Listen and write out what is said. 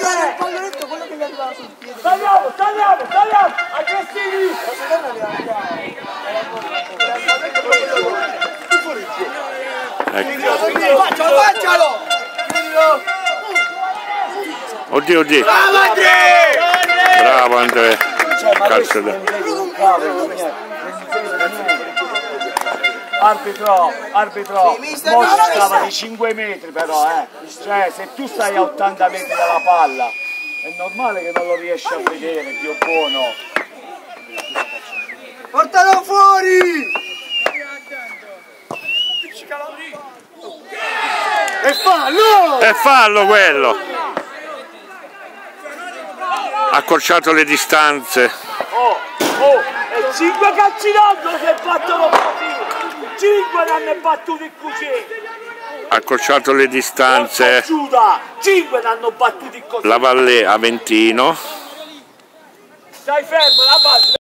dare il pallonetto quello che gli arrivava sul piede. Tagliamo, tagliamo, tagliamo! Aggressivi! La seconda li Ecco. Faccialo, faccialo! Oddio, oddio. Bravo Andrea! Bravo Andrea. Cioè, Calcio da... Arbitro, arbitro, no, ci stava di 5 metri però, eh. Cioè, se tu stai a 80 metri dalla palla, è normale che non lo riesci a vedere, Dio buono. Portalo fuori! E fallo! È fallo quello. Ha accorciato le distanze. Oh, oh, e 5 calci d'angolo che battono così! 5 ne hanno battuti così! Ha accorciato le distanze. Giuda! 5 ne hanno battuti così! La Valle Aventino. Stai fermo, la base!